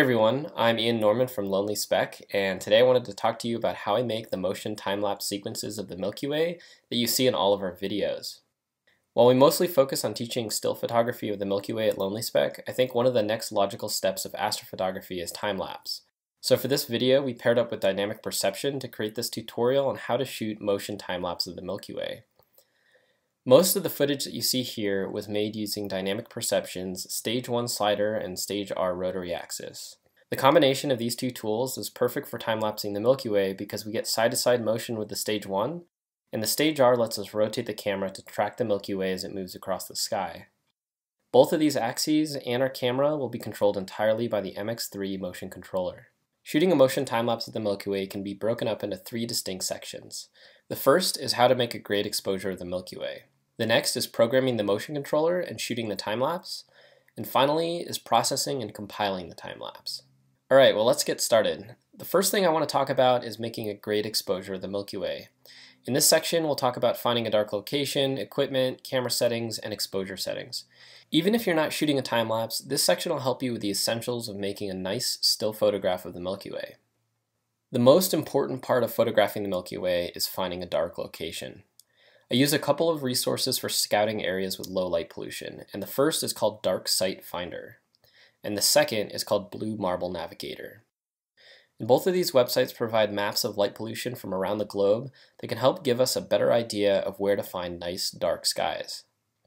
Hey everyone, I'm Ian Norman from Lonely Speck, and today I wanted to talk to you about how I make the motion time-lapse sequences of the Milky Way that you see in all of our videos. While we mostly focus on teaching still photography of the Milky Way at Lonely Speck, I think one of the next logical steps of astrophotography is time-lapse. So for this video, we paired up with Dynamic Perception to create this tutorial on how to shoot motion time-lapse of the Milky Way. Most of the footage that you see here was made using Dynamic Perception's Stage 1 slider and Stage R rotary axis. The combination of these two tools is perfect for time-lapsing the Milky Way because we get side-to-side -side motion with the Stage 1, and the Stage R lets us rotate the camera to track the Milky Way as it moves across the sky. Both of these axes and our camera will be controlled entirely by the MX3 motion controller. Shooting a motion time-lapse of the Milky Way can be broken up into three distinct sections. The first is how to make a great exposure of the Milky Way. The next is programming the motion controller and shooting the time-lapse. And finally is processing and compiling the time-lapse. Alright, well let's get started. The first thing I want to talk about is making a great exposure of the Milky Way. In this section, we'll talk about finding a dark location, equipment, camera settings, and exposure settings. Even if you're not shooting a time-lapse, this section will help you with the essentials of making a nice still photograph of the Milky Way. The most important part of photographing the Milky Way is finding a dark location. I use a couple of resources for scouting areas with low light pollution, and the first is called Dark Site Finder, and the second is called Blue Marble Navigator. And both of these websites provide maps of light pollution from around the globe that can help give us a better idea of where to find nice dark skies.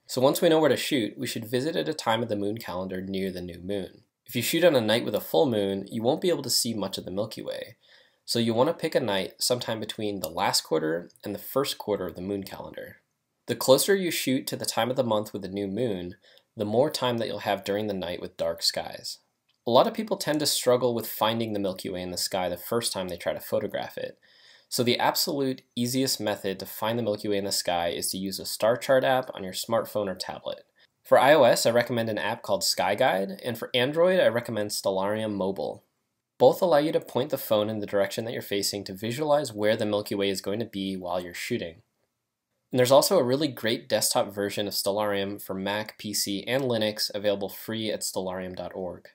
So once we know where to shoot, we should visit at a time of the moon calendar near the new moon. If you shoot on a night with a full moon, you won't be able to see much of the Milky Way, so you want to pick a night sometime between the last quarter and the first quarter of the moon calendar. The closer you shoot to the time of the month with the new moon, the more time that you'll have during the night with dark skies. A lot of people tend to struggle with finding the Milky Way in the sky the first time they try to photograph it. So the absolute easiest method to find the Milky Way in the sky is to use a star chart app on your smartphone or tablet. For iOS, I recommend an app called SkyGuide, and for Android, I recommend Stellarium Mobile. Both allow you to point the phone in the direction that you're facing to visualize where the Milky Way is going to be while you're shooting. And there's also a really great desktop version of Stellarium for Mac, PC, and Linux available free at stellarium.org.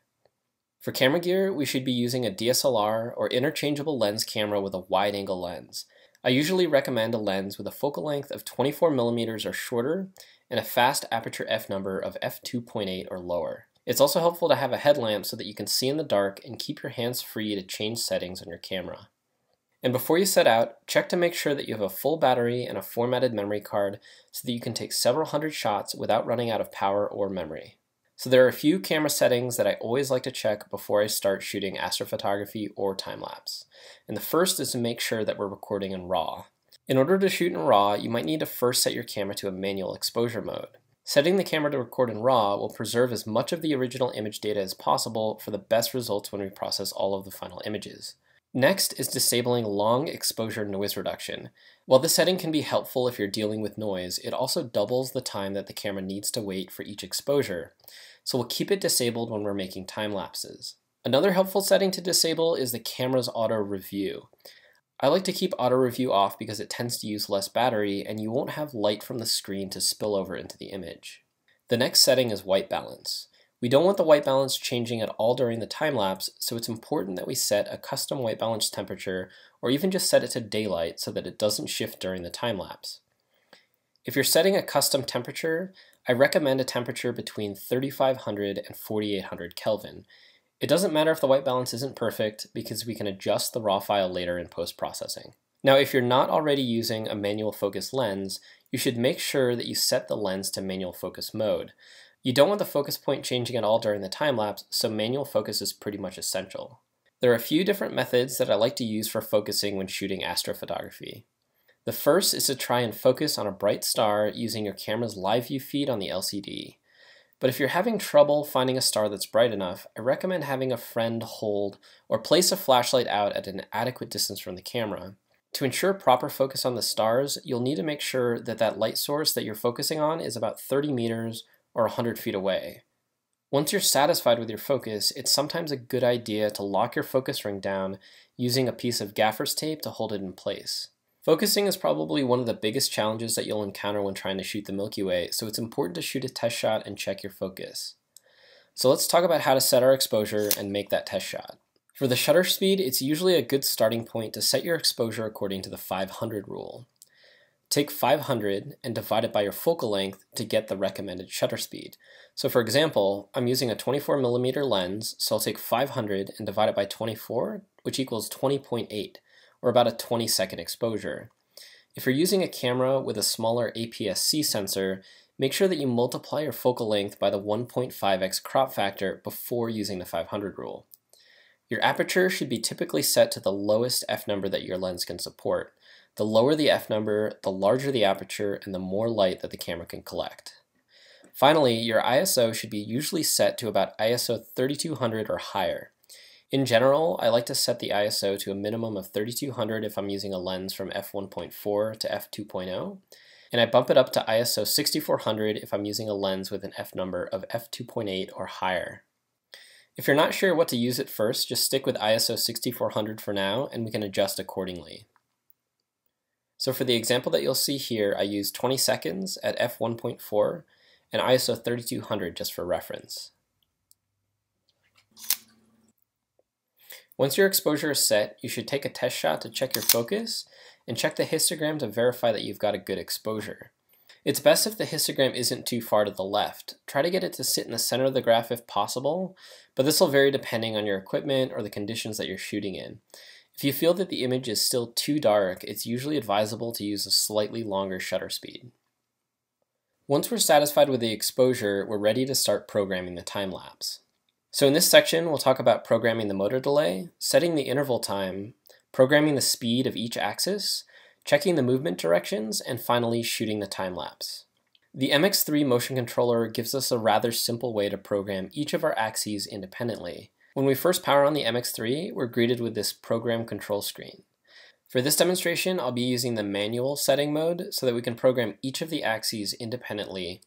For camera gear, we should be using a DSLR or interchangeable lens camera with a wide-angle lens. I usually recommend a lens with a focal length of 24mm or shorter and a fast aperture f-number of f2.8 or lower. It's also helpful to have a headlamp so that you can see in the dark and keep your hands free to change settings on your camera. And before you set out, check to make sure that you have a full battery and a formatted memory card so that you can take several hundred shots without running out of power or memory. So there are a few camera settings that I always like to check before I start shooting astrophotography or time-lapse. And the first is to make sure that we're recording in RAW. In order to shoot in RAW, you might need to first set your camera to a manual exposure mode. Setting the camera to record in RAW will preserve as much of the original image data as possible for the best results when we process all of the final images. Next is disabling long exposure noise reduction. While this setting can be helpful if you're dealing with noise, it also doubles the time that the camera needs to wait for each exposure, so we'll keep it disabled when we're making time lapses. Another helpful setting to disable is the camera's auto review. I like to keep auto review off because it tends to use less battery and you won't have light from the screen to spill over into the image. The next setting is white balance. We don't want the white balance changing at all during the time lapse, so it's important that we set a custom white balance temperature or even just set it to daylight so that it doesn't shift during the time lapse. If you're setting a custom temperature, I recommend a temperature between 3500 and 4800 Kelvin, it doesn't matter if the white balance isn't perfect because we can adjust the raw file later in post-processing. Now if you're not already using a manual focus lens, you should make sure that you set the lens to manual focus mode. You don't want the focus point changing at all during the time lapse, so manual focus is pretty much essential. There are a few different methods that I like to use for focusing when shooting astrophotography. The first is to try and focus on a bright star using your camera's live view feed on the LCD. But if you're having trouble finding a star that's bright enough, I recommend having a friend hold or place a flashlight out at an adequate distance from the camera. To ensure proper focus on the stars, you'll need to make sure that that light source that you're focusing on is about 30 meters or 100 feet away. Once you're satisfied with your focus, it's sometimes a good idea to lock your focus ring down using a piece of gaffer's tape to hold it in place. Focusing is probably one of the biggest challenges that you'll encounter when trying to shoot the Milky Way, so it's important to shoot a test shot and check your focus. So let's talk about how to set our exposure and make that test shot. For the shutter speed, it's usually a good starting point to set your exposure according to the 500 rule. Take 500 and divide it by your focal length to get the recommended shutter speed. So for example, I'm using a 24mm lens, so I'll take 500 and divide it by 24, which equals 20.8, or about a 20 second exposure. If you're using a camera with a smaller APS-C sensor, make sure that you multiply your focal length by the 1.5x crop factor before using the 500 rule. Your aperture should be typically set to the lowest f number that your lens can support. The lower the f number, the larger the aperture and the more light that the camera can collect. Finally, your ISO should be usually set to about ISO 3200 or higher. In general, I like to set the ISO to a minimum of 3200 if I'm using a lens from f1.4 to f2.0, and I bump it up to ISO 6400 if I'm using a lens with an f number of f2.8 or higher. If you're not sure what to use at first, just stick with ISO 6400 for now and we can adjust accordingly. So for the example that you'll see here, I use 20 seconds at f1.4 and ISO 3200 just for reference. Once your exposure is set, you should take a test shot to check your focus and check the histogram to verify that you've got a good exposure. It's best if the histogram isn't too far to the left. Try to get it to sit in the center of the graph if possible, but this will vary depending on your equipment or the conditions that you're shooting in. If you feel that the image is still too dark, it's usually advisable to use a slightly longer shutter speed. Once we're satisfied with the exposure, we're ready to start programming the time lapse. So in this section, we'll talk about programming the motor delay, setting the interval time, programming the speed of each axis, checking the movement directions, and finally shooting the time lapse. The MX3 motion controller gives us a rather simple way to program each of our axes independently. When we first power on the MX3, we're greeted with this program control screen. For this demonstration, I'll be using the manual setting mode so that we can program each of the axes independently,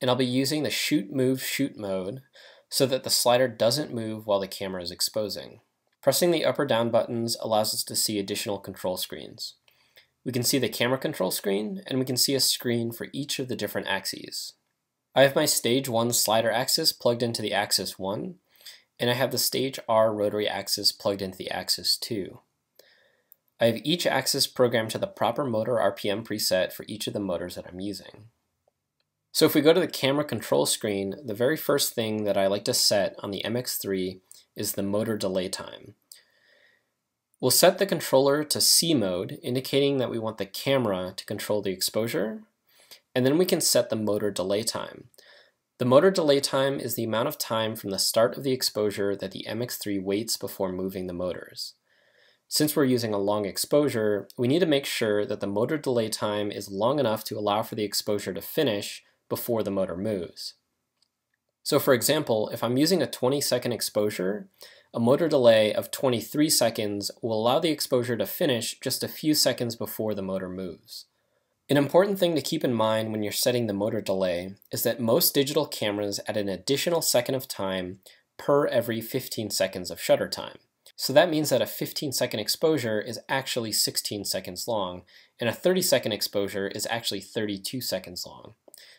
and I'll be using the shoot move shoot mode so that the slider doesn't move while the camera is exposing. Pressing the up or down buttons allows us to see additional control screens. We can see the camera control screen, and we can see a screen for each of the different axes. I have my stage 1 slider axis plugged into the axis 1, and I have the stage R rotary axis plugged into the axis 2. I have each axis programmed to the proper motor RPM preset for each of the motors that I'm using. So if we go to the camera control screen, the very first thing that I like to set on the MX3 is the motor delay time. We'll set the controller to C mode, indicating that we want the camera to control the exposure, and then we can set the motor delay time. The motor delay time is the amount of time from the start of the exposure that the MX3 waits before moving the motors. Since we're using a long exposure, we need to make sure that the motor delay time is long enough to allow for the exposure to finish before the motor moves. So for example, if I'm using a 20 second exposure, a motor delay of 23 seconds will allow the exposure to finish just a few seconds before the motor moves. An important thing to keep in mind when you're setting the motor delay is that most digital cameras add an additional second of time per every 15 seconds of shutter time. So that means that a 15 second exposure is actually 16 seconds long, and a 30 second exposure is actually 32 seconds long.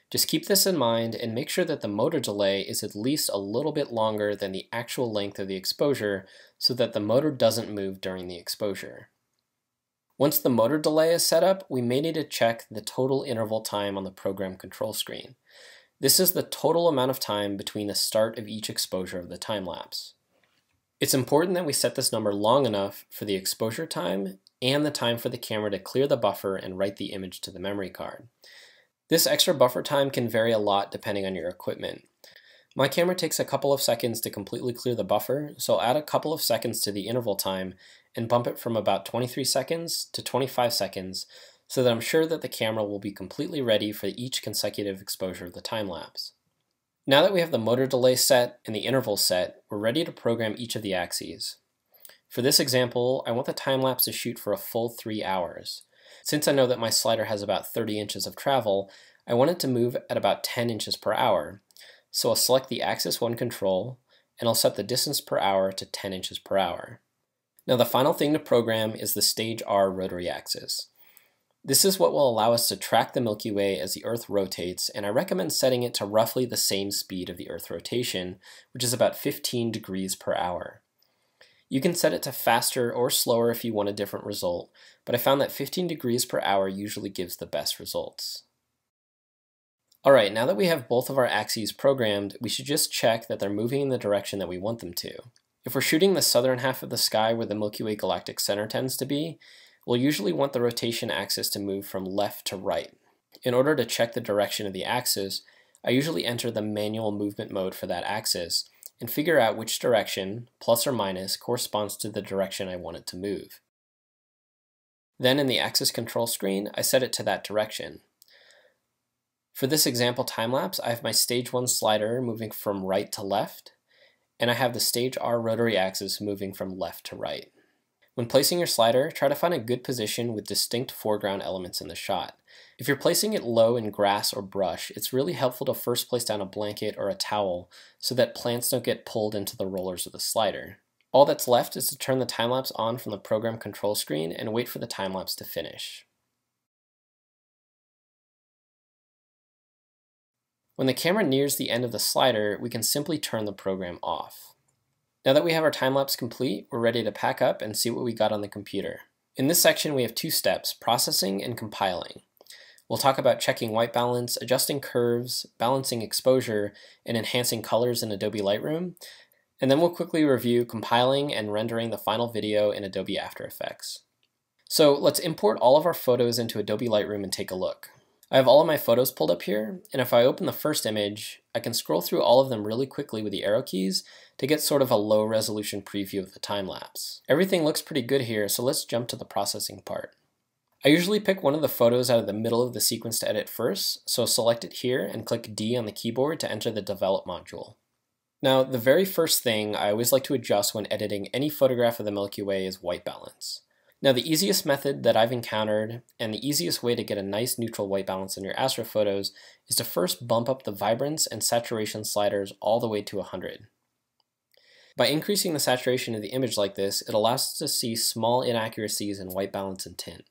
Just keep this in mind and make sure that the motor delay is at least a little bit longer than the actual length of the exposure so that the motor doesn't move during the exposure. Once the motor delay is set up, we may need to check the total interval time on the program control screen. This is the total amount of time between the start of each exposure of the time lapse. It's important that we set this number long enough for the exposure time and the time for the camera to clear the buffer and write the image to the memory card. This extra buffer time can vary a lot depending on your equipment. My camera takes a couple of seconds to completely clear the buffer, so I'll add a couple of seconds to the interval time and bump it from about 23 seconds to 25 seconds so that I'm sure that the camera will be completely ready for each consecutive exposure of the time lapse. Now that we have the motor delay set and the interval set, we're ready to program each of the axes. For this example, I want the time lapse to shoot for a full 3 hours. Since I know that my slider has about 30 inches of travel, I want it to move at about 10 inches per hour. So I'll select the axis 1 control, and I'll set the distance per hour to 10 inches per hour. Now the final thing to program is the stage R rotary axis. This is what will allow us to track the Milky Way as the Earth rotates, and I recommend setting it to roughly the same speed of the Earth rotation, which is about 15 degrees per hour. You can set it to faster or slower if you want a different result, but I found that 15 degrees per hour usually gives the best results. Alright, now that we have both of our axes programmed, we should just check that they're moving in the direction that we want them to. If we're shooting the southern half of the sky where the Milky Way galactic center tends to be, we'll usually want the rotation axis to move from left to right. In order to check the direction of the axis, I usually enter the manual movement mode for that axis and figure out which direction, plus or minus, corresponds to the direction I want it to move. Then in the axis control screen, I set it to that direction. For this example time-lapse, I have my stage 1 slider moving from right to left, and I have the stage R rotary axis moving from left to right. When placing your slider, try to find a good position with distinct foreground elements in the shot. If you're placing it low in grass or brush, it's really helpful to first place down a blanket or a towel so that plants don't get pulled into the rollers of the slider. All that's left is to turn the time-lapse on from the program control screen and wait for the time-lapse to finish. When the camera nears the end of the slider, we can simply turn the program off. Now that we have our time-lapse complete, we're ready to pack up and see what we got on the computer. In this section, we have two steps, processing and compiling. We'll talk about checking white balance, adjusting curves, balancing exposure, and enhancing colors in Adobe Lightroom. And then we'll quickly review compiling and rendering the final video in Adobe After Effects. So let's import all of our photos into Adobe Lightroom and take a look. I have all of my photos pulled up here, and if I open the first image, I can scroll through all of them really quickly with the arrow keys to get sort of a low resolution preview of the time lapse. Everything looks pretty good here, so let's jump to the processing part. I usually pick one of the photos out of the middle of the sequence to edit first, so select it here and click D on the keyboard to enter the Develop module. Now, the very first thing I always like to adjust when editing any photograph of the Milky Way is white balance. Now the easiest method that I've encountered and the easiest way to get a nice neutral white balance in your astrophotos is to first bump up the vibrance and saturation sliders all the way to 100. By increasing the saturation of the image like this, it allows us to see small inaccuracies in white balance and tint.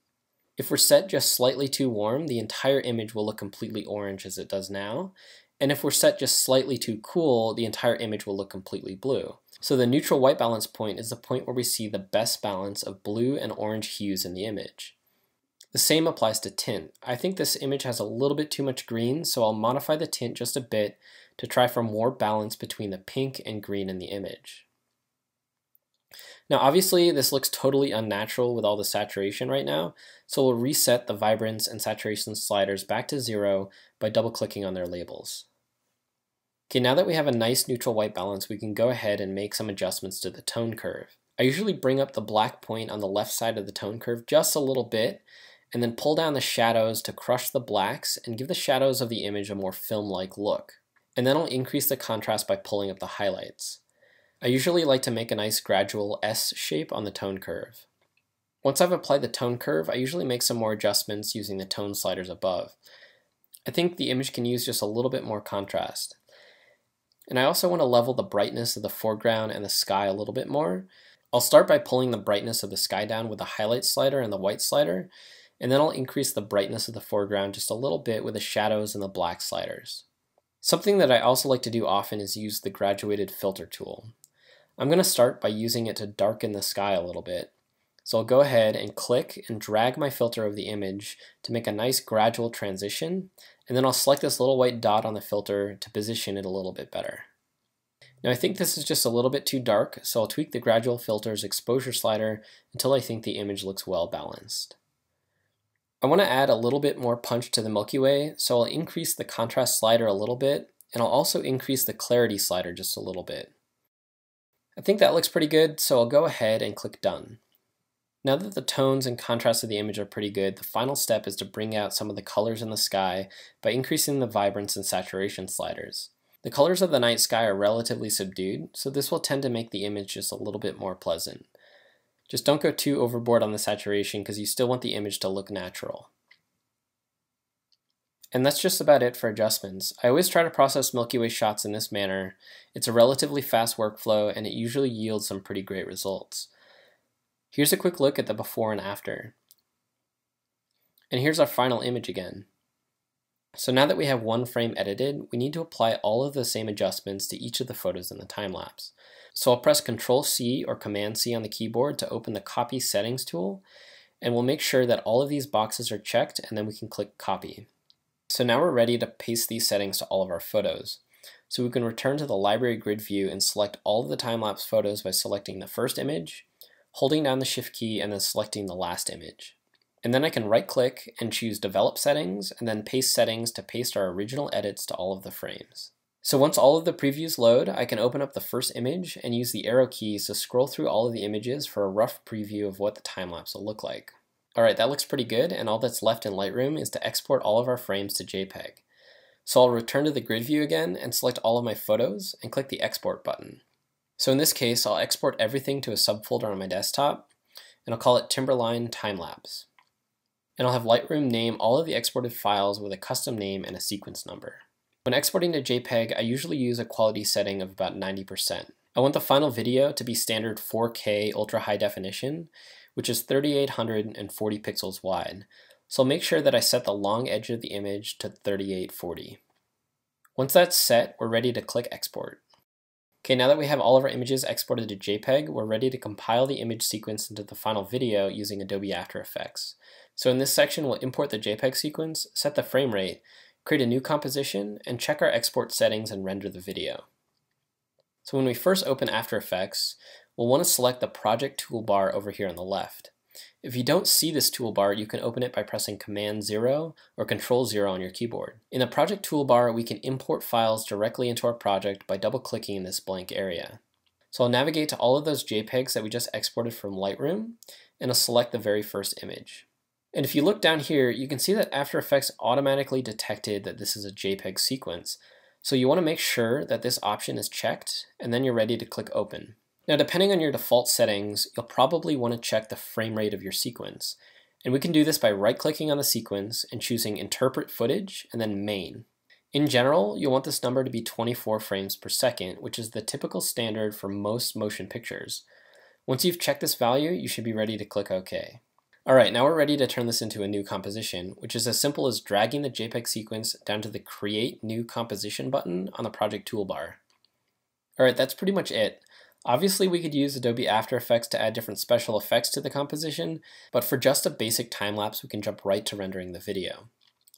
If we're set just slightly too warm, the entire image will look completely orange as it does now, and if we're set just slightly too cool, the entire image will look completely blue. So the neutral white balance point is the point where we see the best balance of blue and orange hues in the image. The same applies to tint. I think this image has a little bit too much green, so I'll modify the tint just a bit to try for more balance between the pink and green in the image. Now obviously this looks totally unnatural with all the saturation right now, so we'll reset the vibrance and saturation sliders back to zero by double clicking on their labels. Okay, now that we have a nice neutral white balance, we can go ahead and make some adjustments to the tone curve. I usually bring up the black point on the left side of the tone curve just a little bit, and then pull down the shadows to crush the blacks and give the shadows of the image a more film-like look. And then I'll increase the contrast by pulling up the highlights. I usually like to make a nice gradual S shape on the tone curve. Once I've applied the tone curve, I usually make some more adjustments using the tone sliders above. I think the image can use just a little bit more contrast. And I also want to level the brightness of the foreground and the sky a little bit more. I'll start by pulling the brightness of the sky down with the highlight slider and the white slider, and then I'll increase the brightness of the foreground just a little bit with the shadows and the black sliders. Something that I also like to do often is use the graduated filter tool. I'm going to start by using it to darken the sky a little bit. So I'll go ahead and click and drag my filter of the image to make a nice gradual transition and then I'll select this little white dot on the filter to position it a little bit better. Now I think this is just a little bit too dark, so I'll tweak the gradual filter's exposure slider until I think the image looks well balanced. I want to add a little bit more punch to the Milky Way, so I'll increase the contrast slider a little bit, and I'll also increase the clarity slider just a little bit. I think that looks pretty good, so I'll go ahead and click Done. Now that the tones and contrast of the image are pretty good, the final step is to bring out some of the colors in the sky by increasing the vibrance and saturation sliders. The colors of the night sky are relatively subdued, so this will tend to make the image just a little bit more pleasant. Just don't go too overboard on the saturation because you still want the image to look natural. And that's just about it for adjustments. I always try to process Milky Way shots in this manner. It's a relatively fast workflow and it usually yields some pretty great results. Here's a quick look at the before and after. And here's our final image again. So now that we have one frame edited, we need to apply all of the same adjustments to each of the photos in the time lapse. So I'll press Ctrl C or Command C on the keyboard to open the Copy Settings tool, and we'll make sure that all of these boxes are checked, and then we can click Copy. So now we're ready to paste these settings to all of our photos. So we can return to the library grid view and select all of the time-lapse photos by selecting the first image, holding down the shift key, and then selecting the last image. And then I can right click and choose develop settings and then paste settings to paste our original edits to all of the frames. So once all of the previews load, I can open up the first image and use the arrow keys to scroll through all of the images for a rough preview of what the time-lapse will look like. Alright, that looks pretty good, and all that's left in Lightroom is to export all of our frames to JPEG. So I'll return to the grid view again and select all of my photos and click the export button. So in this case, I'll export everything to a subfolder on my desktop, and I'll call it Timberline Timelapse. And I'll have Lightroom name all of the exported files with a custom name and a sequence number. When exporting to JPEG, I usually use a quality setting of about 90%. I want the final video to be standard 4K ultra high definition, which is 3840 pixels wide, so I'll make sure that I set the long edge of the image to 3840. Once that's set, we're ready to click export. Okay, now that we have all of our images exported to JPEG, we're ready to compile the image sequence into the final video using Adobe After Effects. So in this section, we'll import the JPEG sequence, set the frame rate, create a new composition, and check our export settings and render the video. So when we first open After Effects, we'll want to select the project toolbar over here on the left. If you don't see this toolbar, you can open it by pressing Command 0 or Control 0 on your keyboard. In the project toolbar, we can import files directly into our project by double-clicking in this blank area. So I'll navigate to all of those JPEGs that we just exported from Lightroom, and I'll select the very first image. And if you look down here, you can see that After Effects automatically detected that this is a JPEG sequence. So you want to make sure that this option is checked, and then you're ready to click Open. Now, depending on your default settings, you'll probably want to check the frame rate of your sequence. And we can do this by right-clicking on the sequence and choosing Interpret Footage and then Main. In general, you'll want this number to be 24 frames per second, which is the typical standard for most motion pictures. Once you've checked this value, you should be ready to click OK. Alright, now we're ready to turn this into a new composition, which is as simple as dragging the JPEG sequence down to the Create New Composition button on the project toolbar. Alright, that's pretty much it. Obviously we could use Adobe After Effects to add different special effects to the composition, but for just a basic time-lapse we can jump right to rendering the video.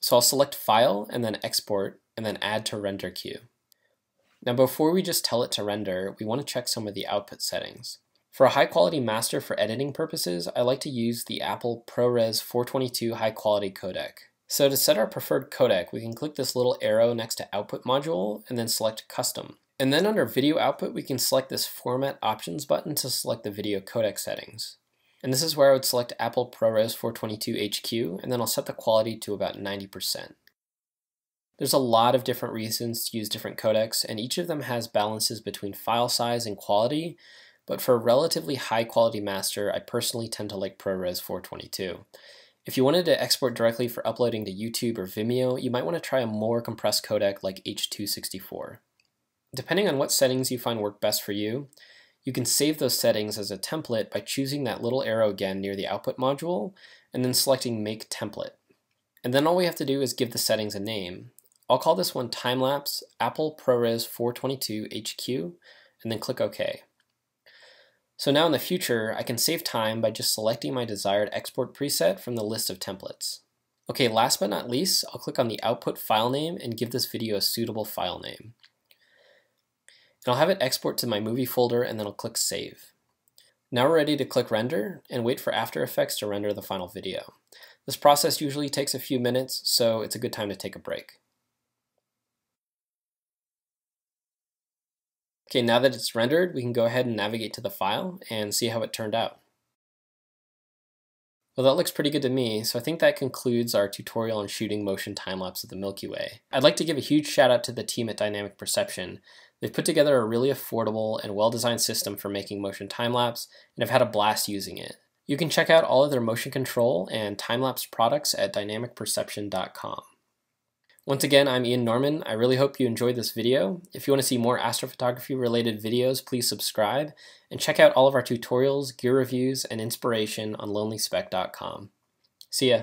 So I'll select File and then Export and then Add to Render Queue. Now before we just tell it to render, we want to check some of the output settings. For a high quality master for editing purposes, I like to use the Apple ProRes 422 high quality codec. So to set our preferred codec, we can click this little arrow next to Output module and then select Custom. And then under video output, we can select this format options button to select the video codec settings. And this is where I would select Apple ProRes 422 HQ, and then I'll set the quality to about 90%. There's a lot of different reasons to use different codecs, and each of them has balances between file size and quality, but for a relatively high quality master, I personally tend to like ProRes 422. If you wanted to export directly for uploading to YouTube or Vimeo, you might want to try a more compressed codec like H.264. Depending on what settings you find work best for you, you can save those settings as a template by choosing that little arrow again near the output module and then selecting Make Template. And then all we have to do is give the settings a name. I'll call this one Timelapse Apple ProRes 422 HQ and then click OK. So now in the future, I can save time by just selecting my desired export preset from the list of templates. Okay, last but not least, I'll click on the output file name and give this video a suitable file name. I'll have it export to my movie folder and then I'll click Save. Now we're ready to click Render and wait for After Effects to render the final video. This process usually takes a few minutes, so it's a good time to take a break. Okay, now that it's rendered, we can go ahead and navigate to the file and see how it turned out. Well, that looks pretty good to me, so I think that concludes our tutorial on shooting motion time-lapse of the Milky Way. I'd like to give a huge shout out to the team at Dynamic Perception. They've put together a really affordable and well-designed system for making motion time-lapse, and I've had a blast using it. You can check out all of their motion control and time-lapse products at dynamicperception.com. Once again, I'm Ian Norman. I really hope you enjoyed this video. If you want to see more astrophotography related videos, please subscribe and check out all of our tutorials, gear reviews, and inspiration on lonelyspeck.com. See ya!